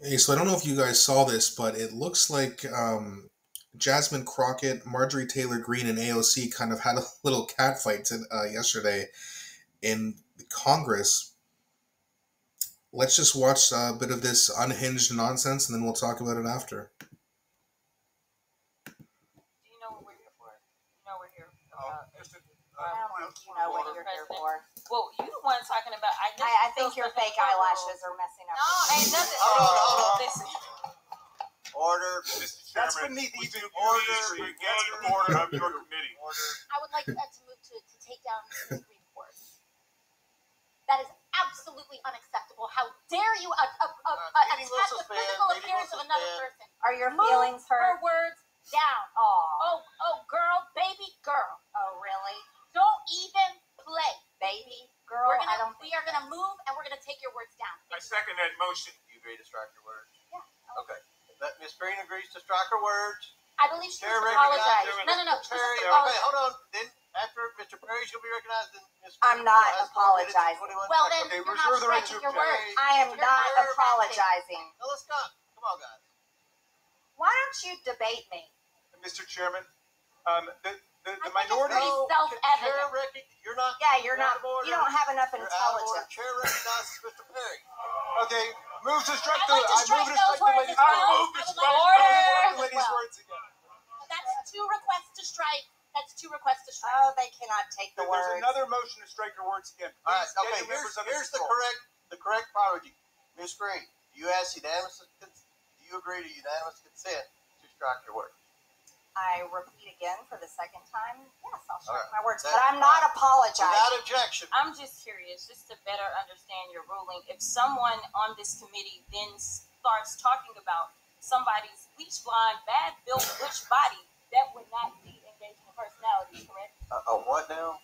Hey, so I don't know if you guys saw this, but it looks like um, Jasmine Crockett, Marjorie Taylor Greene, and AOC kind of had a little catfight uh, yesterday in Congress. Let's just watch a bit of this unhinged nonsense, and then we'll talk about it after. Do you know what we're here for? You know we're here Oh, about. just a- I don't think you know what you're here for. Well, you the one talking about. I, just I, I think your fake the eyelashes are messing up. No, ain't nothing. Hold on, hold on. Listen, Order. Mr. Chairman. That's beneath would even order. please the order of your committee? Order. I would like that to move to, to take down these reports. That is absolutely unacceptable. How dare you uh, uh, uh, uh, attack the physical meeting appearance of another suspend. person? Are your Move feelings Her words down. Oh, Oh, oh, girl, baby, girl. oh, really? Don't even play. Baby, girl, We're I gonna, don't we are gonna move and we're gonna take your words down. I second that motion. You agree to strike your words? Yeah. Okay. That Miss Greene agrees to strike her words. I believe she Chair must recognizes apologize. No, no, no. She Perry. must Okay, apologize. hold on. Then after Mr. Perry, she'll be recognized. Then Miss. I'm Greene not has four minutes and apologizing. 21 Well, then Okay, you're reserve not the right stretching to your Perry. words. I am You're not not apologizing. Now let's stop. Come on, guys. Why don't you debate me? Mr. Chairman, um, the, the, the I think it's minority, pretty self-evident. Chair rec- You're not. Yeah, you're Out not. order. You don't have enough You're out order. intelligence. Chair recognizes Mr. Perry. okay, move to strike I'd the, like to I move to those strike the words lady's as well. I Move to strike like the strike lady's well. words again. That's two requests to strike. That's two requests to strike. Oh, they cannot take the There- There's words. another motion to strike your words again. All right. Please get Okay. Here's, members here's the correct the correct priority. Miss Greene, do you ask unanimous. cons- Do you agree to unanimous consent to strike your words? I repeat again for the second time. Yes, I'll strike Alright. my words, That- but I'm not apologizing. Without apologizing. objection. I'm just curious, just to better understand your ruling. If someone on this committee then starts talking about somebody's bleach blonde, bad built butch body, that would not be engaging personality, correct? Uh, uh, what now?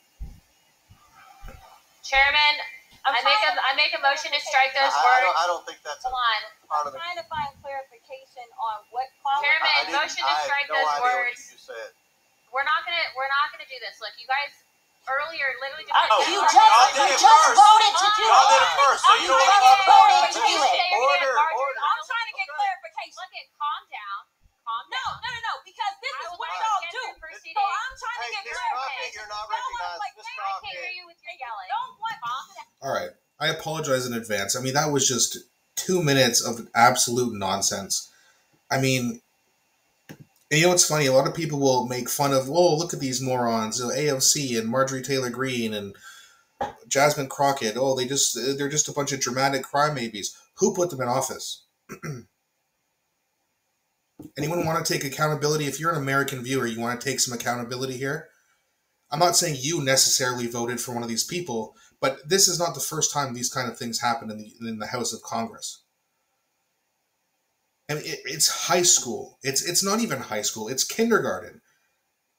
Chairman, I'm I make a, to- I make a motion to strike I, those I don't, words. I don't think that's a Hold on. part I'm of the. trying to find clarification on what qualifies. Chairman, I, I didn't, motion to I strike have no those idea what words. you just said. We're not gonna we're not gonna do this. Look, you guys earlier literally just I- Oh, You y'all just, did you it just first. voted to do Y'all it. did it first, so you You don't just want to talk about voted it. to do it. Order, order. I'm trying to get Okay. clarification. Look at calm down. Calm No, down. no, no, no, because this I is would what like y'all to do. get the So proceeding. I'm trying to Hey, get Miss clarification. Crockett, you're not Y'all wanna recognized. play Miss games? I can't hear Crockett. you with your yelling. Don't want Calm down. All right. I apologize in advance. I mean, that was just two minutes of absolute nonsense. I mean, you know what's funny? A lot of people will make fun of, oh, look at these morons, you know, AOC and Marjorie Taylor Greene and Jasmine Crockett. Oh, they just they're just a bunch of dramatic crybabies. Who put them in office? Anyone want to take accountability? If you're an American viewer, you want to take some accountability here. I'm not saying you necessarily voted for one of these people, but this is not the first time these kind of things happen in the in the House of Congress. And it, it's high school. It's it's not even high school. It's kindergarten.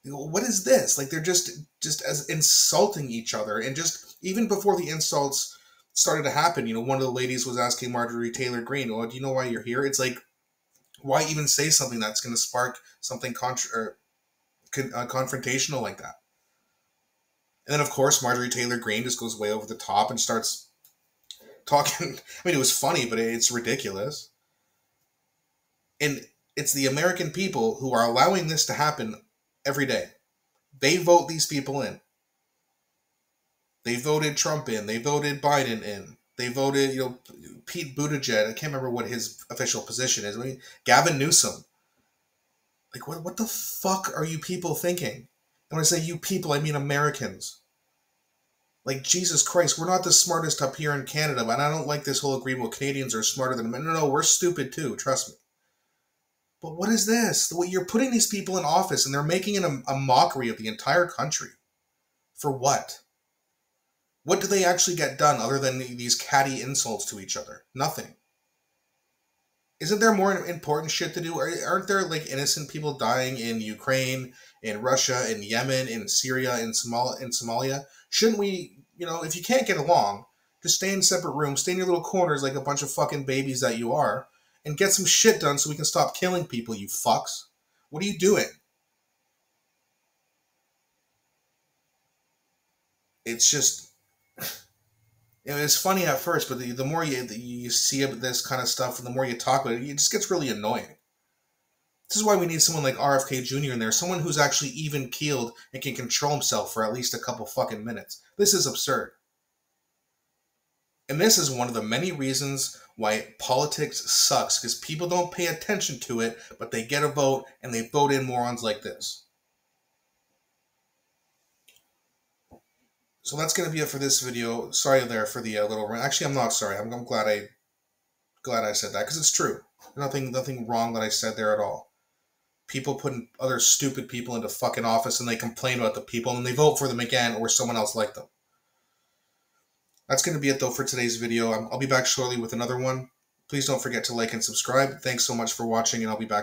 What is this? Like they're just just as insulting each other, and just even before the insults started to happen, you know, one of the ladies was asking Marjorie Taylor Greene, "Oh, do you know why you're here?" It's like, why even say something that's going to spark something contra- or, con- uh, confrontational like that? And then, of course, Marjorie Taylor Greene just goes way over the top and starts talking. I mean, it was funny, but it's ridiculous. And it's the American people who are allowing this to happen every day. They vote these people in. They voted Trump in. They voted Biden in. They voted, you know, Pete Buttigieg. I can't remember what his official position is. I mean, Gavin Newsom. Like, what, what the fuck are you people thinking? And when I say you people, I mean Americans. Like, Jesus Christ, we're not the smartest up here in Canada, and I don't like this whole agreement with Canadians are smarter than men. No, no, we're stupid too, trust me. But what is this? You're putting these people in office and they're making it a, a mockery of the entire country. For what? What do they actually get done other than these catty insults to each other? Nothing. Isn't there more important shit to do? Are- Aren't there like innocent people dying in Ukraine, in Russia, in Yemen, in Syria, in Somal in Somalia? Shouldn't we, you know, if you can't get along, just stay in separate rooms, stay in your little corners like a bunch of fucking babies that you are, and get some shit done so we can stop killing people, you fucks. What are you doing? It's just It was funny at first, but the, the more you you see this kind of stuff, and the more you talk about it, it just gets really annoying. This is why we need someone like RFK Jr. in there, someone who's actually even keeled and can control himself for at least a couple fucking minutes. This is absurd. And this is one of the many reasons why politics sucks, because people don't pay attention to it, but they get a vote and they vote in morons like this. So that's going to be it for this video. Sorry there for the uh, little rant. Actually, I'm not sorry. I'm, I'm glad I glad I said that because it's true. Nothing nothing wrong that I said there at all. People putting other stupid people into fucking office and they complain about the people and they vote for them again or someone else like them. That's going to be it though for today's video. I'll be back shortly with another one. Please don't forget to like and subscribe. Thanks so much for watching and I'll be back